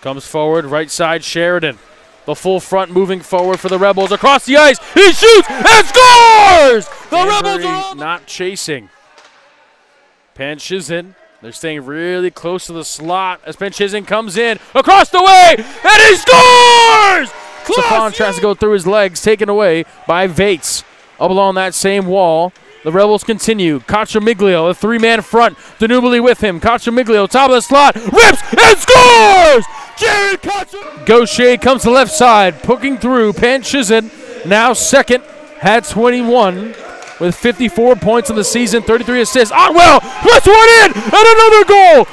Comes forward, right side, Sheridan. The full front moving forward for the Rebels across the ice. He shoots and scores! The Rebels are not chasing. Panchizin. They're staying really close to the slot as Panchizin comes in across the way and he scores! Safon tries to go through his legs, taken away by Vates. Up along that same wall, the Rebels continue. Coccimiglio, a three-man front. Danubili with him. Coccimiglio, top of the slot, rips and scores! Gaucher comes to left side, poking through. Pan Panchizin now second, had 21 with 54 points in the season, 33 assists. Otwell puts one in, and another goal